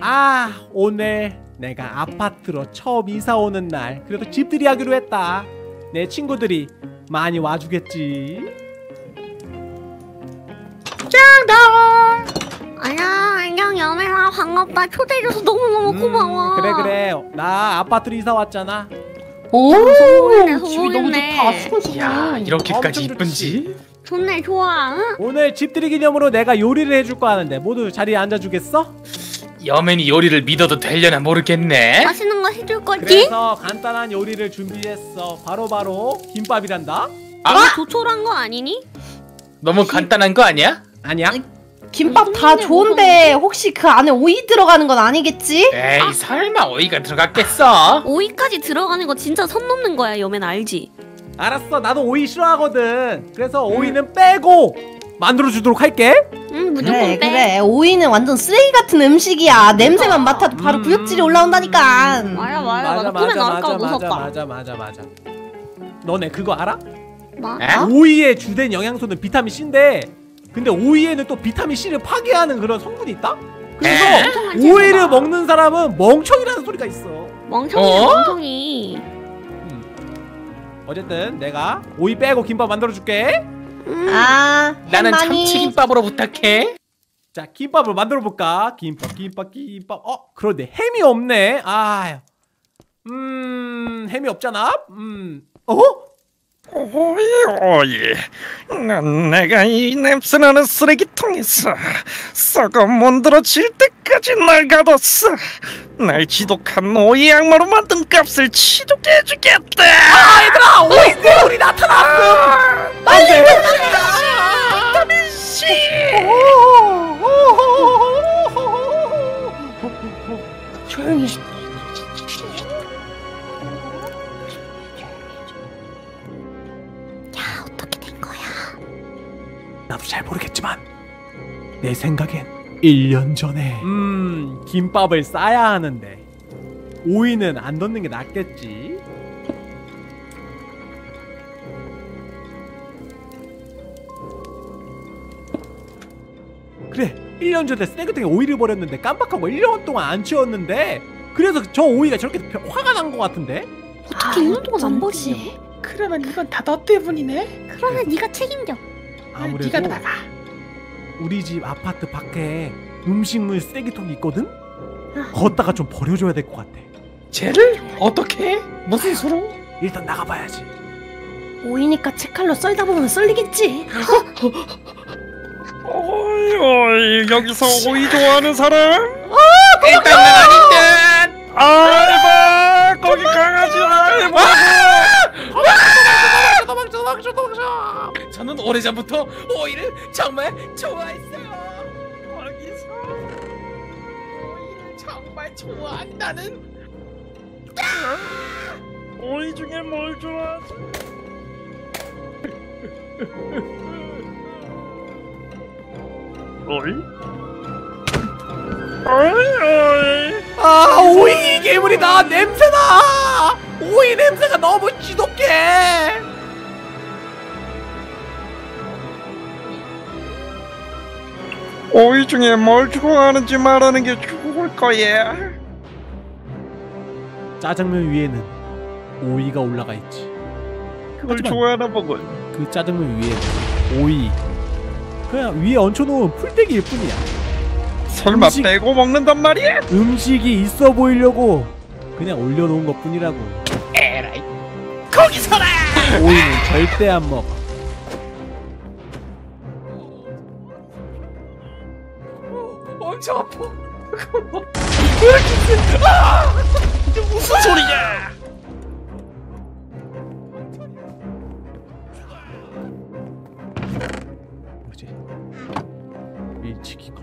아 오늘 내가 아파트로 처음 이사 오는 날 그래도 집들이 하기로 했다 내 친구들이 많이 와주겠지 아야 안녕 연애라 반갑다 초대해줘서 너무너무 고마워 음, 그래 그래 나 아파트로 이사 왔잖아 오, 소문이네, 집이 너무. 좋다. 수고했어. 야 이렇게까지 이쁜지? 좋네 좋아 응? 오늘 집들이 기념으로 내가 요리를 해줄 거 하는데 모두 자리에 앉아주겠어? 여맨이 요리를 믿어도 되려나 모르겠네. 맛있는 거 해줄 거지? 그래서 간단한 요리를 준비했어 바로바로 김밥이란다 아, 너무 조촐한 거 아니니? 너무 간단한 거 아니야? 아니야 김밥 다 좋은데 혹시 그 안에 오이 들어가는 건 아니겠지? 에이 설마 오이가 들어갔겠어? 오이까지 들어가는 거 진짜 선 넘는 거야 여맨 알지? 알았어 나도 오이 싫어하거든 그래서 오이는 빼고 만들어주도록 할게 응 무조건 그래 빼 그래 오이는 완전 쓰레기 같은 음식이야 냄새만 맡아도 바로 음. 구역질이 올라온다니까 맞아 맞아 맞아 꿈에 나올까 봐 무섭다 맞아 맞아 맞아 너네 그거 알아? 뭐? 에? 오이의 주된 영양소는 비타민 C인데 근데 오이에는 또 비타민 C를 파괴하는 그런 성분이 있다? 그래서 오이를. 먹는 사람은 멍청이라는 소리가 있어 멍청이야 어? 멍청이 어쨌든 내가 오이 빼고 김밥 만들어줄게 음. 아 나는 할머니. 참치김밥으로 부탁해. 자 김밥을 만들어 볼까 김밥 김밥 김밥 어 그런데 햄이 없네 아, 아음 햄이 없잖아 음 어? 오이 오이 난 내가 이 냄새나는 쓰레기통에서 썩어 문드러질 때까지 날 가뒀어. 날 지독한 오이 악마로 만든 값을 치르게 해주겠다. 아 얘들아 오이 괴물이 나타났음 빨리 씨. 조용히 나도 잘 모르겠지만 내 생각엔 1년 전에 음 김밥을 싸야 하는데 오이는 안 넣는 게 낫겠지 그래 1년 전에 쓰레기통에 오이를 버렸는데 깜빡하고 1년 동안 안 치웠는데 그래서 저 오이가 저렇게 벼- 화가 난 것 같은데 어떻게 1년 동안 안 버리지? 그러면 이건 다 너 때문이네. 그러면 네가 책임져 아무래도 우리 집 아파트 밖에 음식물 쓰레기통이 있거든? 걷다가 좀 버려줘야 될 것 같아. 쟤를? 어떻게? 무슨 수로? 일단 나가봐야지. 오이니까 채칼로 썰다 보면 썰리겠지? 오이 오이 여기서 오이 좋아하는 사람? 일단 난 아닌데. 알바 거기 강아지 알바 도망쳐 저는 오래전부터 오이를 정말 좋아했어요. 거기서 오이를 정말 좋아한다는. 오이 중에 뭘 좋아하지? 오이? 오이 오이 아 오이 괴물이다 냄새나 오이 냄새가 너무 지독해 오이 중에 뭘 좋아하는지 말하는 게 좋을 거야. 짜장면 위에는 오이가 올라가 있지 그걸 좋아하나 보군. 그 짜장면 위에는 오이 그냥 위에 얹혀놓은 풀떼기일 뿐이야 설마 음식- 빼고 먹는단 말이야? 음식이 있어 보이려고 그냥 올려놓은 것 뿐이라고 에라이. 거기서라. 오이는 절대 안 먹어 엄청 아파. 왜 이렇게 세? 아! 이게 무슨 소리냐? 뭐지 밀치기가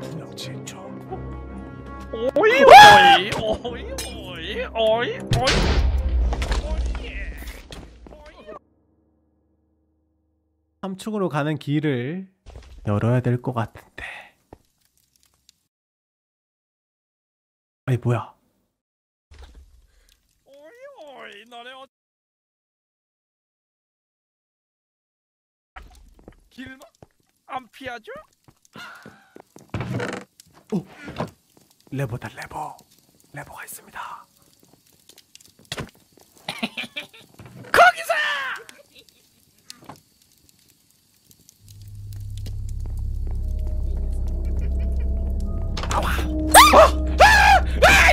분명 질쳐 오이 오이 오이 오이 오이 오이. 3층으로 가는 길을 열어야 될 것 같은데. 아니 뭐야? 어... 길안 피하죠? 레버다 레버 레버가 있습니다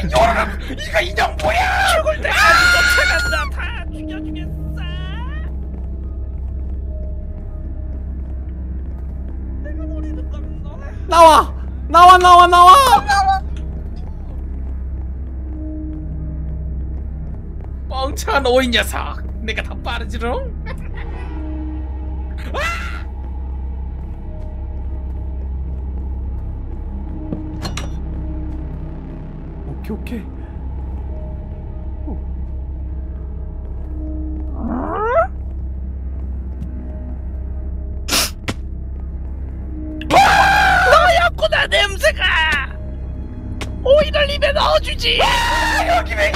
이거 인형 뭐야? 죽을 때까지 쫓아간다. 다 죽여주겠어. 내가 노리는 건 너네. 나와 나와 나와 나와 뻥찬 오이 녀석. 내가 더 빠르지롱. 오 오케이 너였구나 냄새가. 오이를 입에 넣어주지. 여기 왜?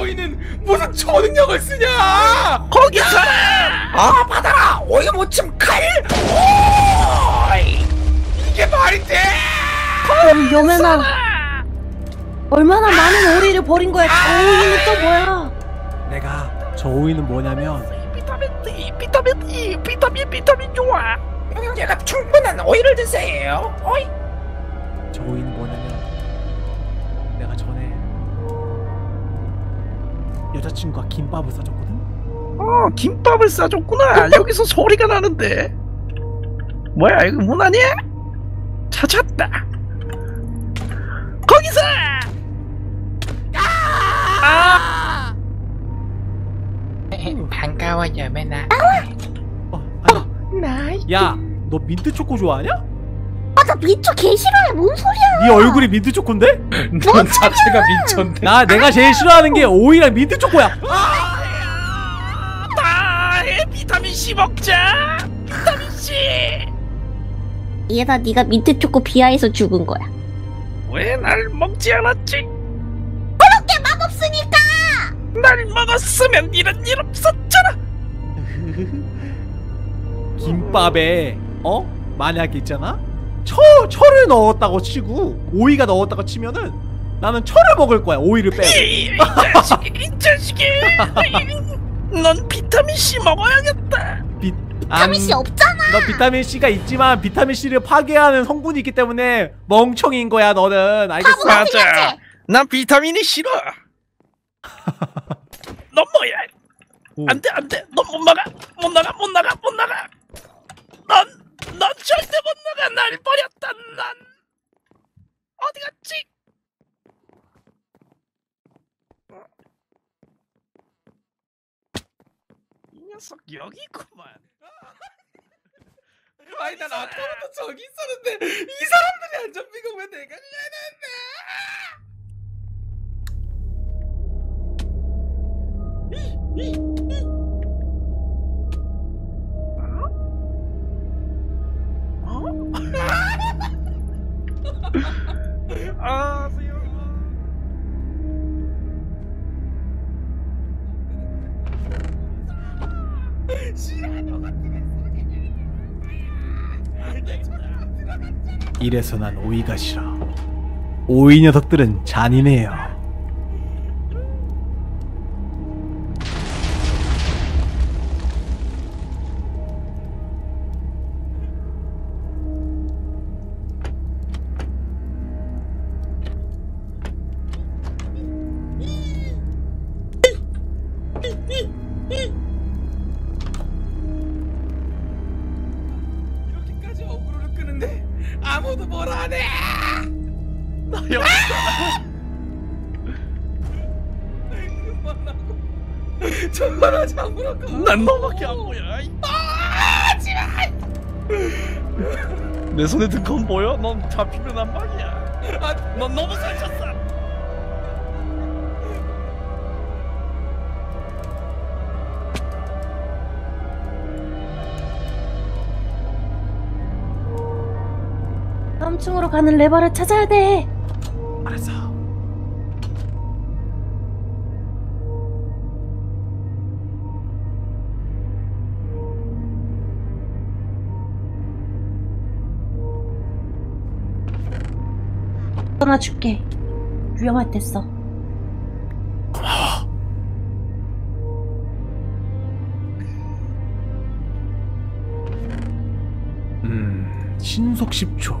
오이는 무슨 초능력을 쓰냐? 거기서 아 받아라 오이 모침 말이 돼? 어, 여매나 얼마나 많은 오리를 버린 거야 저 오이는 또 뭐야 내가 저 오이는 뭐냐면 비타민 D, 비타민 E, 비타민 비타민 좋아. 영양제가 충분한 오이를 드세요. 오이. 저 오이는 뭐냐면 내가 전에 여자친구가 김밥을 싸줬거든 어 김밥을 싸줬구나 여기서 소리가 나는데 뭐야 이거 문 아니야? 찾았다 거기서 아! 반가워 여매나. 어, 아니, 야, 너 민트 초코 좋아하냐? 아 나 민초 개 싫어해 뭔 소리야 네 얼굴이 민트 초코인데? 넌 자체가 민초인데. 나 내가 제일 싫어하는 게 오이랑 민트 초코야. 다해 비타민 C 먹자. 비타민 C. 얘다 네가 민트 초코 비하해서 죽은 거야. 왜 날 먹지 않았지? 그렇게 맛없으니까! 날 먹었으면 이런 일 없었잖아! 김밥에 어? 만약에 있잖아? 철 철을 넣었다고 치고 오이가 넣었다고 치면은 나는 철을 먹을 거야 오이를 빼고. 이, 이 자식이 이 자식이 넌 비타민 C 먹어야겠다 비, 비타민 C 안- 없잖아. 너 비타민 C가 있지만 비타민 C를 파괴하는 성분이 있기 때문에 멍청인 거야 너는. 알겠어? 맞아. 난 비타민이 싫어. 넌 뭐야? 오. 안돼 안돼. 넌 못 나가. 못 나가 못 나가 못 나가. 넌 넌 절대 못 나가. 날 버렸다 난. 어디 갔지? 이 녀석 여기 있구만 아니 난 저기 있었는데 이 사람들이 안 잡히고 왜 내가 이래서 난 싫어. 오이 녀석들은 잔인해요. 잡으러 가. 난 너밖에 안 보여. 내 손에 든 건 보여? 넌 잡히면 한 방이야. 아, 넌 너무 살쪘어. 다음 층으로 가는 레버를 찾아야 돼 떠나줄게. 위험할 때 써. 음, 신속 10초.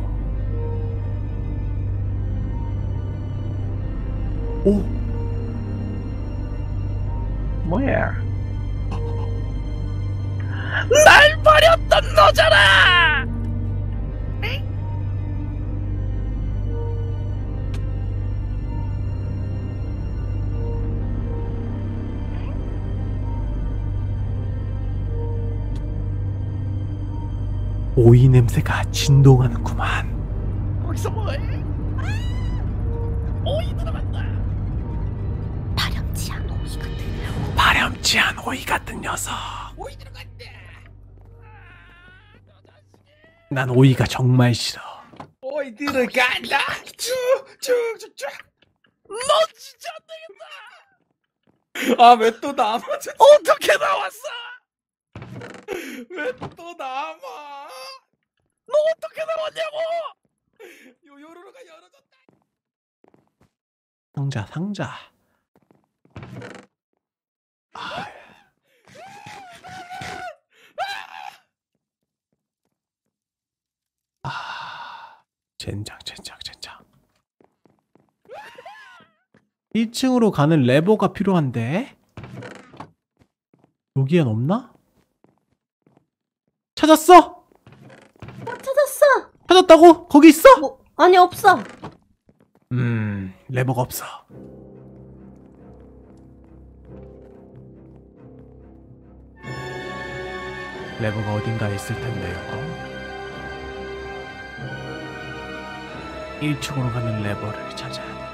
오, 뭐야? 날 버렸던 너잖아! 오이 냄새가 진동하는구만. 거기서 뭐해? 오이 들어간다. 파렴치한 오이 같은 파렴치한 오이 같은 녀석. 오이 들어간다. 난 오이가 정말 싫어. 어이 들어간다 쭉쭉쭉쭉 너 진짜 안 되겠다. 아 왜 또 남아 어떻게 나왔어? 왜 또 남아 너 어떻게 나왔냐고? 요 요로로가 열어줬다 상자, 상자. 아. 아, 젠장, 젠장, 젠장. 1층으로 가는 레버가 필요한데? 여기엔 없나? 찾았어! 찾았다고? 거기 있어? 뭐 아니 없어. 음, 레버가 없어. 레버가 어딘가에 있을 텐데요. 1층으로 가는 레버를 찾아야 돼.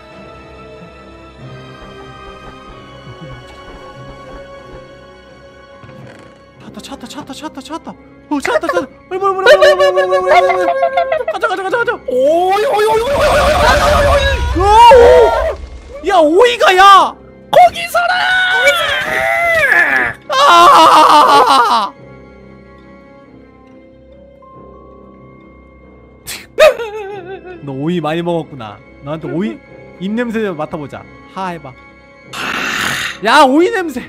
찾다, 찾다, 찾다, 찾다, 찾다. 어, 찾다, 찾다. 빨리, 빨리, 빨리, 빨리, 빨리, 빨리, 빨리, 빨리, 빨리. 가자, 가자, 가자, 가자. 오이 오이 오이 오이 오이 오이 야, 오! 야 오이가 야! 거기 서라! 아! 너 오이 많이 먹었구나. 너한테 오이 입 냄새 좀 맡아보자. 하 해봐. 야 오이 냄새.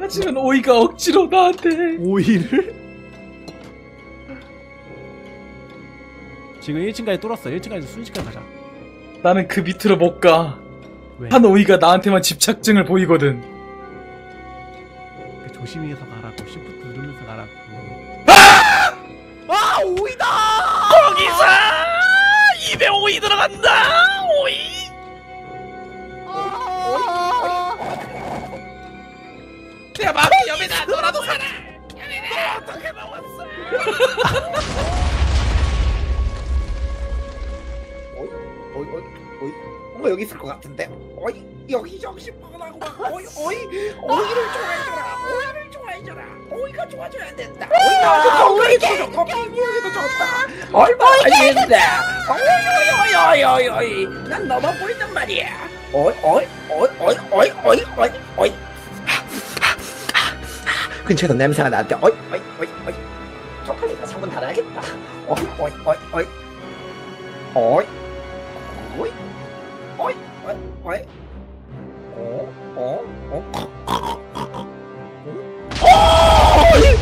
하지만 오이가 억지로 나한테 오이를? 지금 1층까지 뚫었어. 1층까지 순식간에 가자. 나는 그 밑으로 못 가 왜? 한 오이가 나한테만 집착증을 보이거든 그 조심히 해서 가라고. 시프트 누르면서 가라고. 아! 아 오이다! 거기서 입에 오이 들어간다. 오이. 내가 막 여기다 너라도 살아 너 어떻게 나왔어? 어이 어이 어이 뭔가 여기 있을 것 같은데 어이 여기 정신 먹으라고 막 어이 어이 어이를 좋아해줘라 어이를 좋아해줘라 어이가 좋아져야 된다 어이가 어이 줘 커피 좋다 얼마나 맛있는다 어이 어이 어이 어이 어이 난 너만 보인단 말이야 어이 어이 어이 어이 어이 어이 어이 어이 근처에서 냄새가 나는데 어이 어이 어이 어이 쪽팔리다 창문 닫아야겠다 어이 어이 어이 어이 어이 어이 어이 Ấy. Ồ, ồ, ồ. Ôi.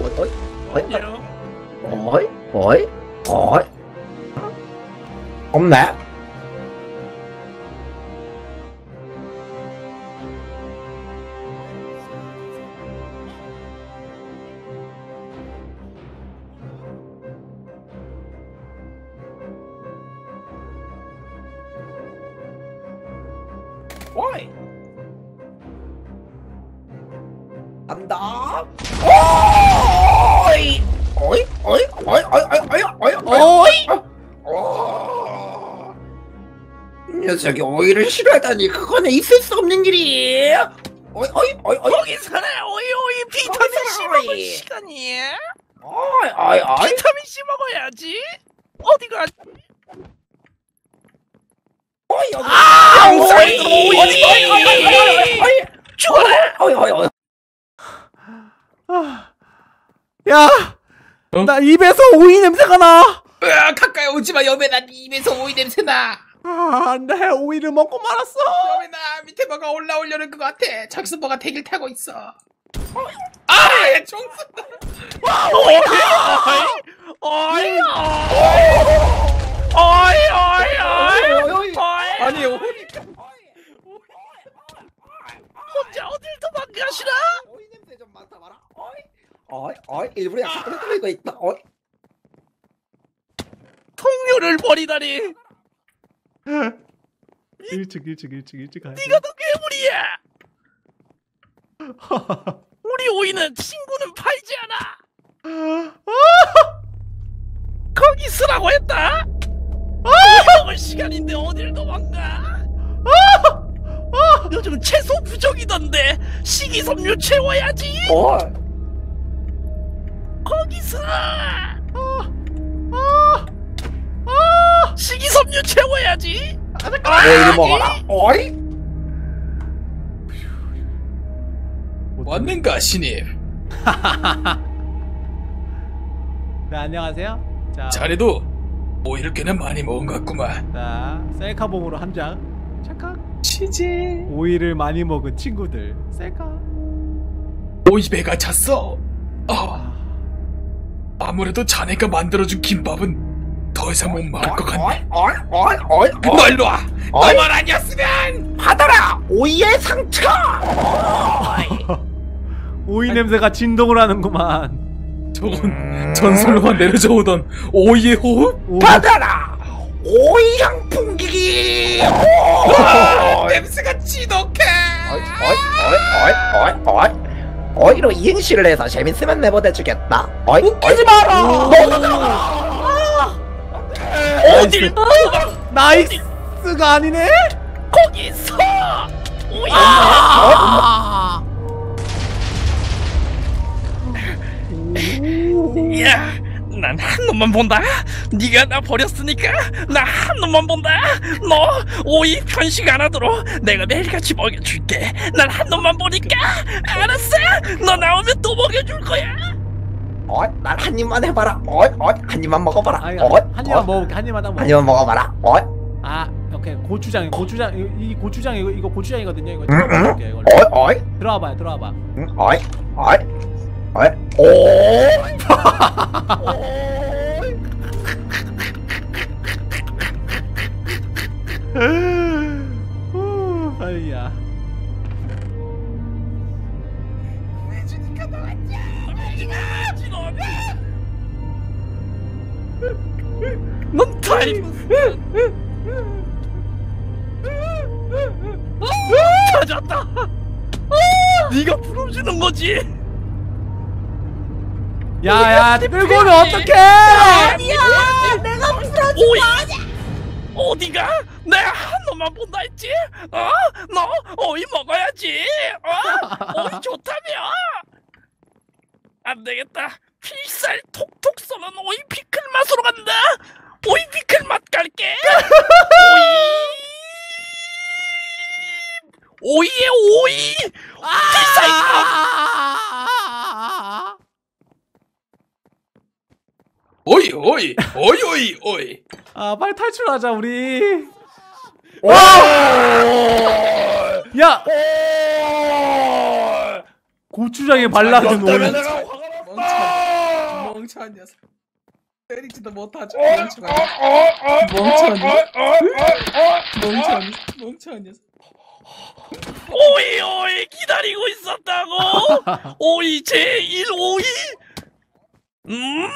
Ôi ôi. Ôi. Ôi. Ôi. Ôi. Ông đã 이 녀석이 오이를 싫어하다니 그거는 있을 수 없는 일이에요 어이 어이 어이 어이 거기 서라. 오이 오이 비타민 C 먹을 오이. 시간이야. 어이 어이 어이 비타민 C 먹어야지. 어디가? 어이 여기 아, 어이 오이. 어이 어이 어이 어이 어이 어이 죽어라. 어이 어이 어이 아, 야, 어? 나 입에서 오이 냄새가 나. 으아, 가까이 오지 마 여매나 네 입에서 오이 냄새 나 아, 내 오이를 먹고 말았어. 여매나 밑에 뭐가 올라오려는 것 같아. 저기서 뭐가 대기를 타고 있어. 아 총수 어이 어이 어이 어이 아니 오 혼자 어딜 도망가시나? 오이 냄새 좀 맡아봐라. 어이, 어이, 어이, 일부러 약간 끌리고 있다. 어이, 통료를 버리다니 일찍 일찍 일찍 일찍 가야 돼. 네가 더 괴물이야! 우리 오이는 친구는 팔지 않아! 거기 있으라고 했다! 먹을 시간인데 어딜 도망가? 요즘 채소 부족이던데 식이섬유 채워야지. 거기서 식이섬유 채워야지 오이를 먹어라. 어이. 왔는가 신입 네 안녕하세요. 자, 자네도 오이를 꽤나 많이 먹은 것 같구만 자 셀카봉으로 한 장. 찰칵. 치지 오이를 많이 먹은 친구들. 셀카. 오이 배가 찼어 어, 아무래도 자네가 만들어준 김밥은 더 이상 못 먹을 것 같네 어이, 너 일로 와 어이. 너만 아니었으면 받아라. 오이의 상처. 오이 냄새가 진동을 하는구만. 저건 전설과 내려져 오던 오이의 호흡? 오, 받아라. 오이 향풍기기. 냄새가 지독해 어이, 어이, 어이, 어이, 어이. 어이로 이행시를 해서 재밌으면 내보내주겠다. 어이, 웃기지 마라. 너도 나가. 어딜 도망 나이스가 아니네. 거기서 오이 아! 야, 난 한 놈만 본다. 네가 나 버렸으니까 나 한 놈만 본다. 너 오이 편식 안 하도록 내가 매일같이 먹여줄게. 난 한 놈만 보니까 알았어. 너 나오면 또 먹여줄 거야. 어이, 난한 입만 해봐라. 어이, 어이, 한 입만 먹어봐라. 아, 어이, 한 입만 먹을게. 한 입만 딱 먹어. 한 입만 먹어봐라. 어이, 아, 오케이. 고추장, 고추장, 이, 이 고추장 이거 이거 고추장이거든요. 이거. 먹을게요. 이걸로. 어이, 어이, 들어와봐요. 들어와봐. 응, 어이, 어이, 어이, 오이. 후, 아이야. 넌 타임. 찾았다. 네가 풀어주는 거지. 야야, 끌고 오면 어떡해? 아니야 내가 풀어줘 오이 어디가? 내가 한 놈만 본다 했지? 어? 너 오이 먹어야지. 어? 오이 좋다며. 안 되겠다. 필살 톡톡 쏘는 오이 피클 맛으로 간다. 오이 피클 맛 갈게. 오이. 오이에 오이. 필살. 오이 오이 오이 오이 오이 아, 빨리 탈출하자 우리. 야, 고추장에 발라준 오이. 멍청한 멍청한 녀석 때리지도 못하죠 멍청한 멍청한 멍청한 멍청한 녀석 오이 오이 기다리고 있었다고. 오이 제1 오이. 음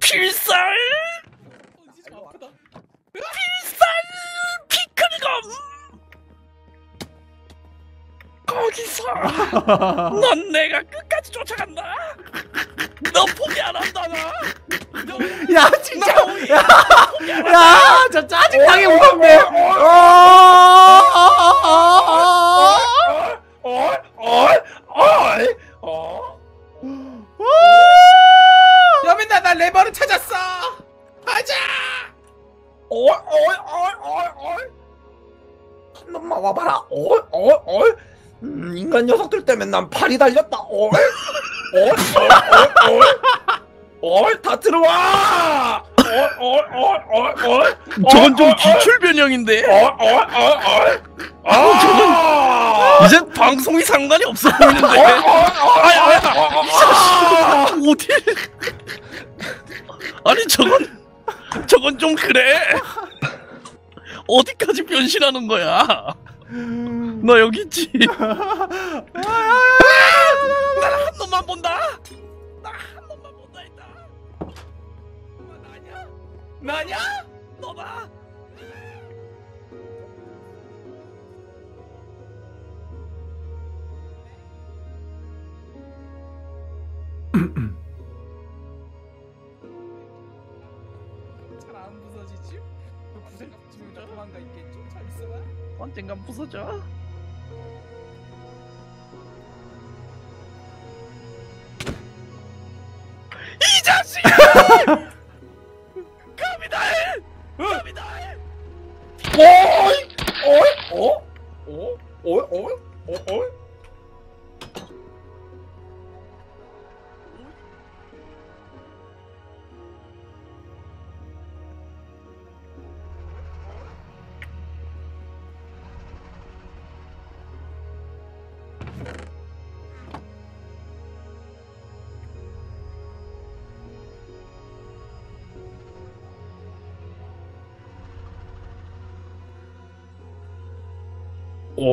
필살. 필살 피클검. 거기서 넌 내가 끝까지 쫓아간다. 너 포기 안 한다 나. 야, 진짜. 야. 야. 어. 어이 어이 어이 어 여민아 나 레버를 찾았어 가자 어이, 어이, 어이, 어이, 어이. 한 놈만 와봐라. 음, 인간 녀석들 때문에 난 팔이 달렸다. 어이, 어이, 어이, 어이, 어 이. 어이, 다 들어와. 어이, 저건 좀 기출 변형인데. 아, 이제 방송이 상관이 없어 보이는데. 아야, 아야, 이 어디? 아니 저건 저건 좀 그래. 어디까지 변신하는 거야? 너 여기 있지? 난한 놈만 본다. 나냐? 너다. 잘안 부서지지? 부서져? 도망가 있겠죠? 잘 있어봐. 언젠간 부서져. 이 자식! 어이, 어이, 어, 어, 어이, 어이, 어, 어이. 어 이.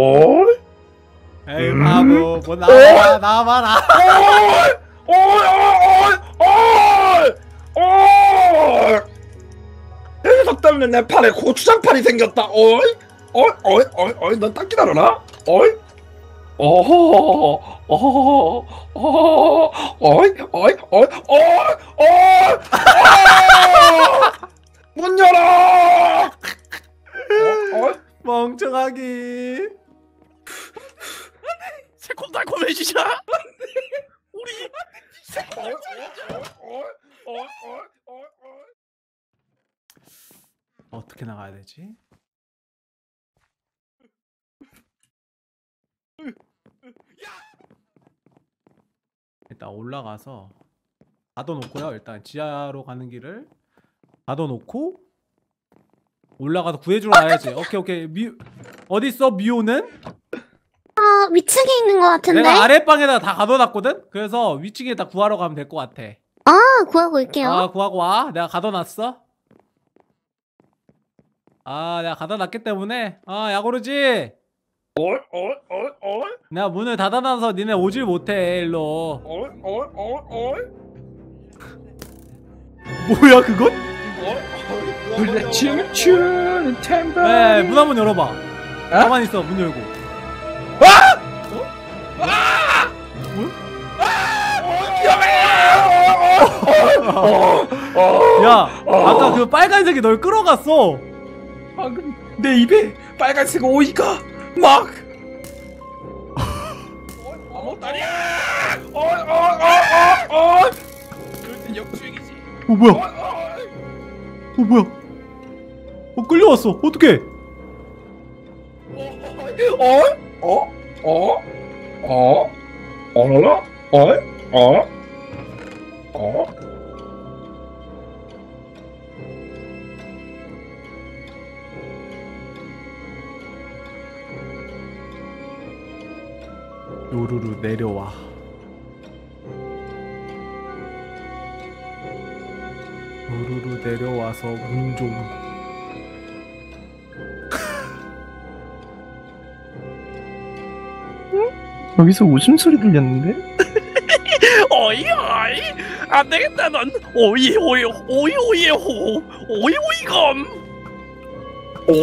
에이 바보 뭐 나와라 나와라 어이! 어이! 어이! 어이! 어이! 이 녀석 때문에 내 팔에 고추장팔이 생겼다. 어이? 어이? 어이? 어이? 어이? 넌딱 기다려라. 어이? 어허, 어허, 어허, 어이? 어이? 어이? 어이? 어이? 어이! 문 열어! 멍청하기 새콤달콤해지자. 우리? 어떻게 나가야 되지? 일단 올라가서 가둬놓고요. 일단 지하로 가는 길을 가둬놓고 올라가서 구해주러 가야지. 오케이 오케이 미 어디 있어 미호는? 아 위층에 있는 것 같은데. 내가 아랫방에다가 다 가둬놨거든. 그래서 위층에 다 구하러 가면 될 것 같아. 아 구하고 올게요. 아 구하고 와. 내가 가둬놨어. 아 내가 가둬놨기 때문에 아 야구르지. 어이? 어이? 어이? 어이? 내가 문을 닫아놔서 니네 오질 못해 일로. 어이? 어이? 어이? 어이? 뭐야 그건? 원래 춤추는 템po 네, 문 한번 열어봐. 가만히 있어, 문 열고. 야, 아까 그 빨간색이 널 끌어갔어. 방금 내 입에 빨간색 오이가 막. 아무것도 아니야! 어 어 어 어 어. 그럴 땐 역주행이지. 어 뭐야? 어 뭐야? 어 끌려왔어. 어떡해? 어? 어? 어? 어? 어라? 어? 어? 어? 요루루 내려와. 요루루 내려와서 문 좀. 여기서 웃음소리 들렸는데? 어이 어이 안 되겠다 넌 오이 오이 오이 오이 호 오이 오이검 어?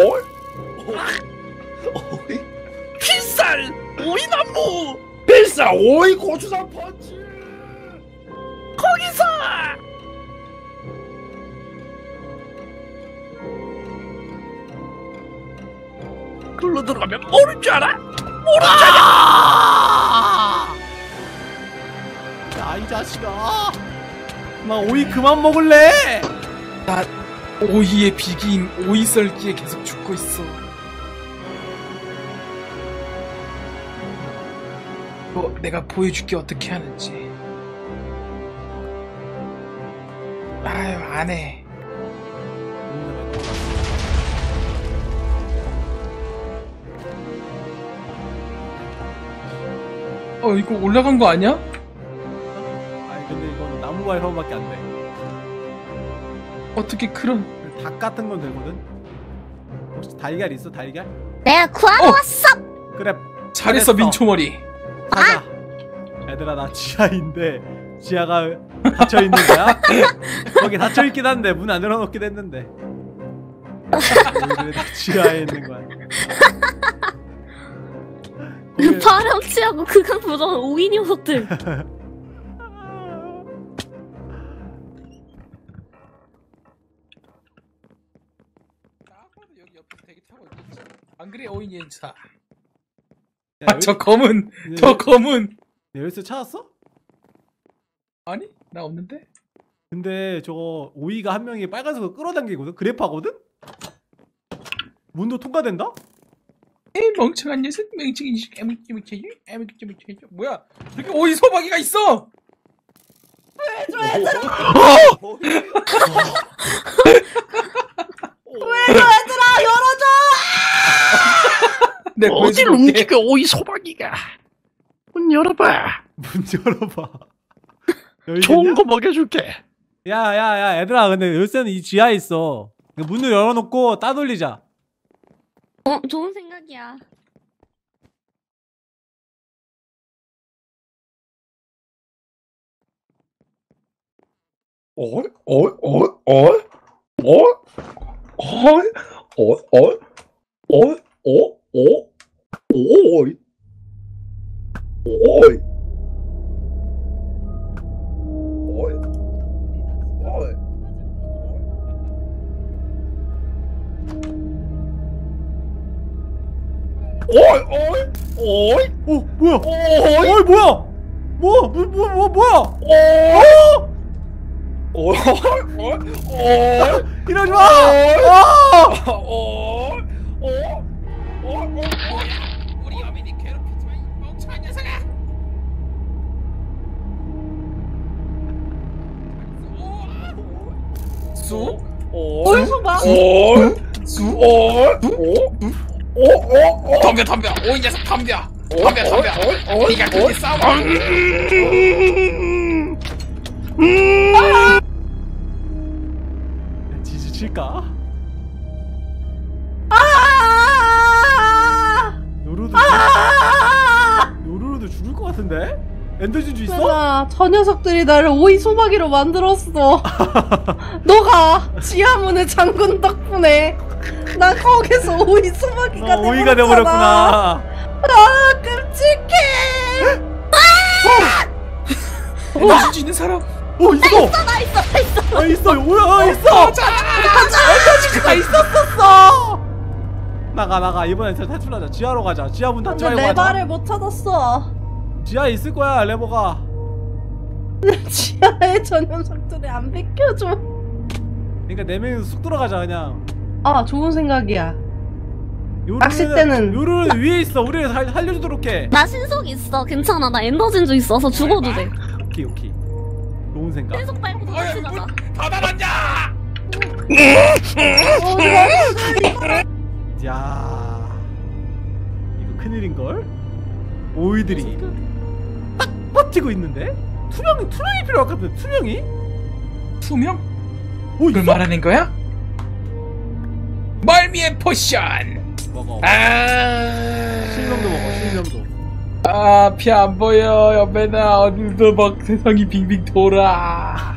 필살 오이나무 필사 오이 고추장 펀 들어가면 모를 줄 알아? 야, 이 자식아. 나 오이 그만 먹을래. 오이의 비기인 오이 썰기에 계속 죽고 있어. 어, 내가 보여줄게 어떻게 하는지. 아유 안 해. 어 이거 올라간 거 아니야? 아니 근데 이건 나무와 혀밖에 안 돼. 어떻게 그런 닭 같은 건 되거든. 혹시 달걀 있어 달걀? 내가 구하러 어! 왔어. 그래 잘했어 잘했어. 민초머리 가자. 얘들아 나 지하인데 지하가 닫혀 있는 거야? 거기 닫혀 있긴 한데 문 안 열어놓긴 했는데. 왜다 지하에 있는 거야? 파렴치하고 그강 부정 오이 녀석들. 딱 봐도 여기 옆에 되게 타고 있겠지 안 그래 오인연차 야, 아저 검은 열- 저 검은 열쇠 찾았어? 아니 나 없는데 근데 저거 오이가 한 명이 빨간색으로 끌어당기거든? 그래파거든? 문도 통과된다? 에이 멍청한 녀석 멍청이 녀석. 애물지? 못해지? 뭐야? 이렇게 오이 소박이가 있어? 얘들아 열어줘 내 어디를. 움직여 오이 소박이가? 문 열어봐. 문 열어봐. 좋은 거 먹여줄게. 야, 야, 야, 얘들아, 근데 열쇠는 이 지하에 있어. 문을 열어놓고 따돌리자. 어 좋은 생각 이야. 어이 어이 어이 어이 어이 어이 어이 어이 어이 어이 어이 어이 어이 어이 어이 어이 어, 뭐야? 어이 어이, 뭐야? 뭐, 뭐, 뭐, 뭐, 뭐야? 어이 어이 어이 이러지 마! 아! 어? 어? 어? 우리 여민이 괴롭히지 마, 이 멍청한 녀석아! 수? 오이 어? 수? 어? 어? 어? 어? 덤벼 덤벼! 오이 녀석 덤벼! 덤벼 덤벼! 네가 그렇게 싸워! 지지 칠까? 아! 요루도 아! 요루루도 죽을 것 같은데? 엔더 진주 있어? 얘들아 저 녀석들이 나를 오이 소박이로 만들었어 너가 지하문을 잠근 덕분에 나 거기서 오이 소박이가 어, 오이가. 돼버렸구나. 아 끔찍해 Ender 진주 있는 사람! 어 있어. 나 있어, 나 있어. 아 있어, 뭐야? 있어. 가자. Ender 진주가 있었었어. 나가 나가 이번엔 탈출하자. 지하로 가자. 지하 문 닫지 말고 가자. 레버를 못 찾았어 지하에 있을 거야 레버가. 지하에 저 녀석들이 안 비켜줘 그러니까 네 명이서 쑥 들어가자 그냥. 아 좋은 생각이야 낚싯대는- 요루루는 위에 있어. 우리 살 살려주도록 해. 나 신속 있어. 괜찮아. 나 엔더 진주 있어서 죽어도 돼. 오케이 오케이. 좋은 생각. 신속 빨고 다 같이 가자. 다 달았냐! 야 이거 큰일인 걸. 오이들이 딱 버티고 있는데 투명 투명이 필요할 것 같은데 투명이? 투명? 오 그걸 있어? 말하는 거야? 멀미의 potion! 먹어. 아... 실명도 먹어 실명도. 아, 피 안 보여. 옆에나 어디서 막 세상이 빙빙 돌아.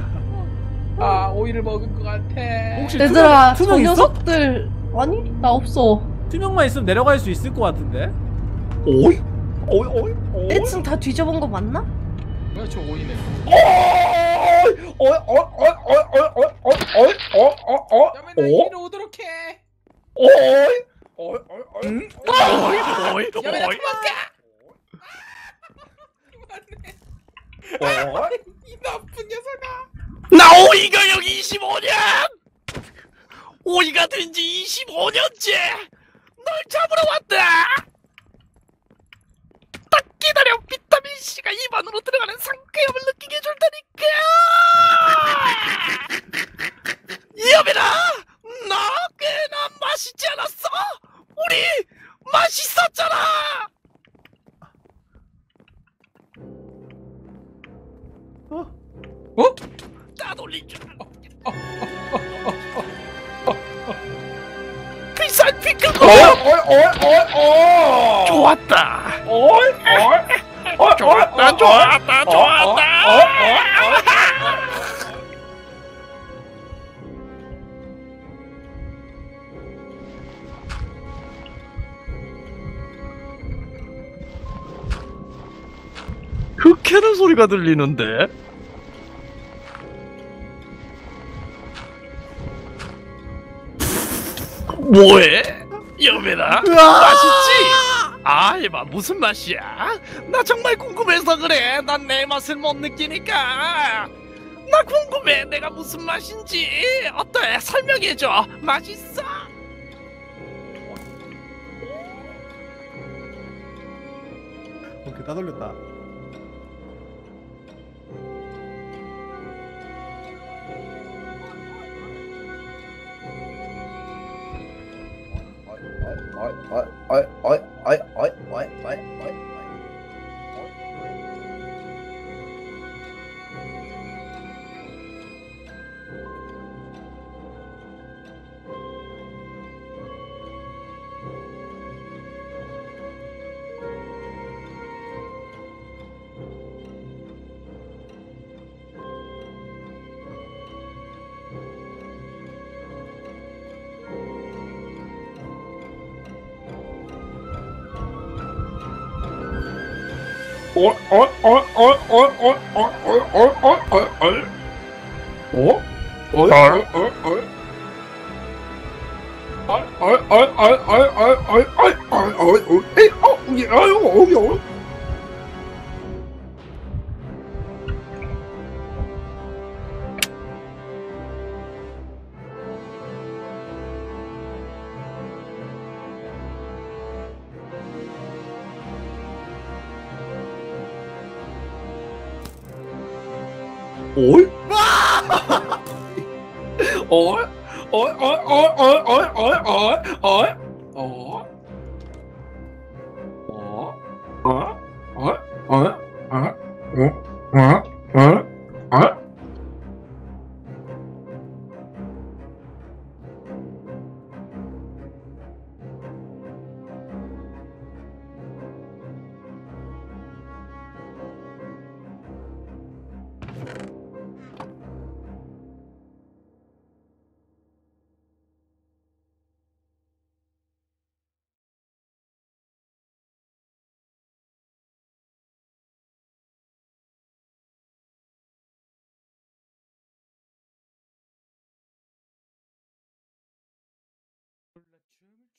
아, 오이를 먹은 것 같아. 혹시 얘들아 저 투명, 투명 있어? 녀석들 아니 나 없어 투명만 있으면 내려갈 수 있을 것 같은데. 어이? 어이? 어이? 어이? 1층 다 뒤져본 거 맞나? 뭐야, 저 오이는. 어이? 어이? 어이? 어이? 어이? 어이? 어이? 어이? 어이? 어이? 야매나 어이? 이리로 오도록 해. 어이? 어이? 어이? 어이? 응? 오이 오이 야매나 오이 도망가! 어이? 이. 나쁜 녀석아. 나 오이가 여기 25년! 오이가 된 지 25년째! 널 잡으러 왔다 딱 기다려 비타민C가 입 안으로 들어가는 상쾌함을 느끼게 해줄 테니까! 여빈아 나 꽤나 맛있지 않았어? 우리 맛있었잖아! 어? 어? 따돌린 줄 알고 비싼 피크 어? 어? 어? 어? 어? 좋았다. 어? 어? 어? 좋았다 좋았다 좋았다 흑해는 소리가 들리는데? 뭐해? 여매나 맛있지? 아 이봐 무슨 맛이야? 나 정말 궁금해서 그래 난 내 맛을 못 느끼니까 나 궁금해 내가 무슨 맛인지 어때 설명해줘 맛있어? 오케이 다 돌렸다 I, I, I, I, I, 어이 어이 어이 어이 어이 어이 어이 어이 어이 어이 어이 어? 어이 어이 어이 어이 어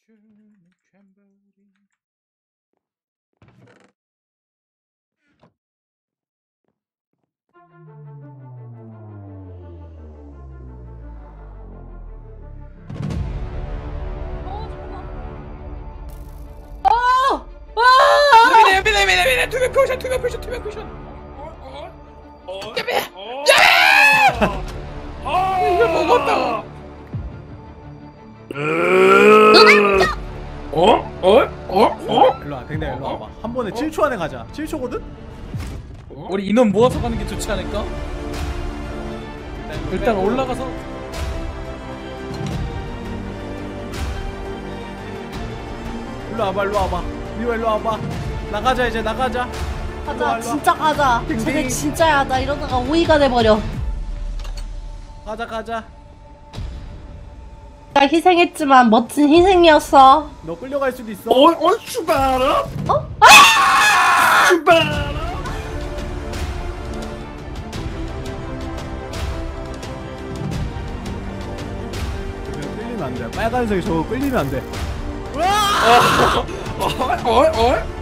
주는 챔버리 미네 미네 미네 투명 표션 투명 표션 투명 표션. 예배 예배 이걸 먹었다. 어? 어? 어? 어? 어? 어? 일로 와 댕댕 일로 와봐 한 번에 7초 안에 가자 7초거든? 우리 인원 모아서 가는 게 좋지 않을까? 일단 올라가서 일로 와봐 일로 와봐 미호 일로 와봐 나가자 이제 나가자 일로 와, 가자 일로 와. 진짜 가자. 쟤네 진짜야 나 이러다가 오이가 돼버려 가자 가자 나 희생했지만 멋진 희생이었어 너 끌려갈 수도 있어 어? 어? 슈바라? 어? 슈바라? 저거 끌리면 안 돼 빨간색이 저거 끌리면 안돼 어? 어? 어?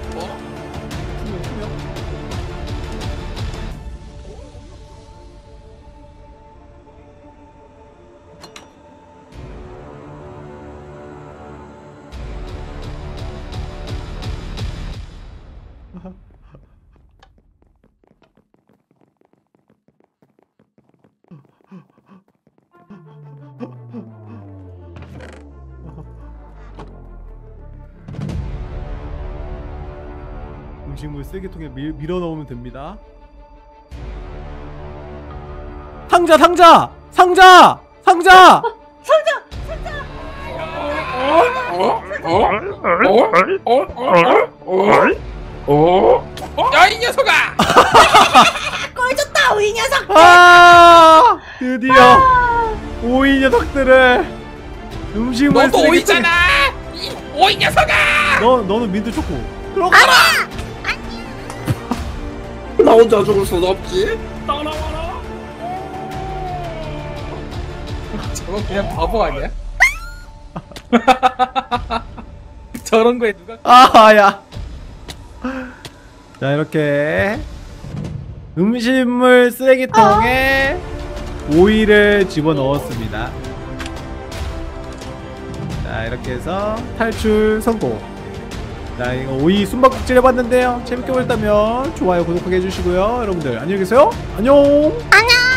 음식물 쓰레기통에 밀, 밀어 넣으면 됩니다. 상자 상자! 상자! 상자! 어? 야이 녀석아! 꼴졌다 오이 녀석! 아 드디어 오이 녀석들을 음식물 너도 쓰레기 오이잖아! 이 오이 녀석아! 너 너는 민트 초코. 들어가라 나 혼자 죽을 순 없지 따라와라. 저거 그냥 바보 아니야? 저런 거에 누가 아야 자 이렇게 음식물 쓰레기통에 오이를 집어 넣었습니다 자 이렇게 해서 탈출 성공 자 이거 오이 숨바꼭질 해봤는데요. 재밌게 보셨다면 좋아요 구독하게 해주시고요. 여러분들 안녕히 계세요. 안녕! 안녕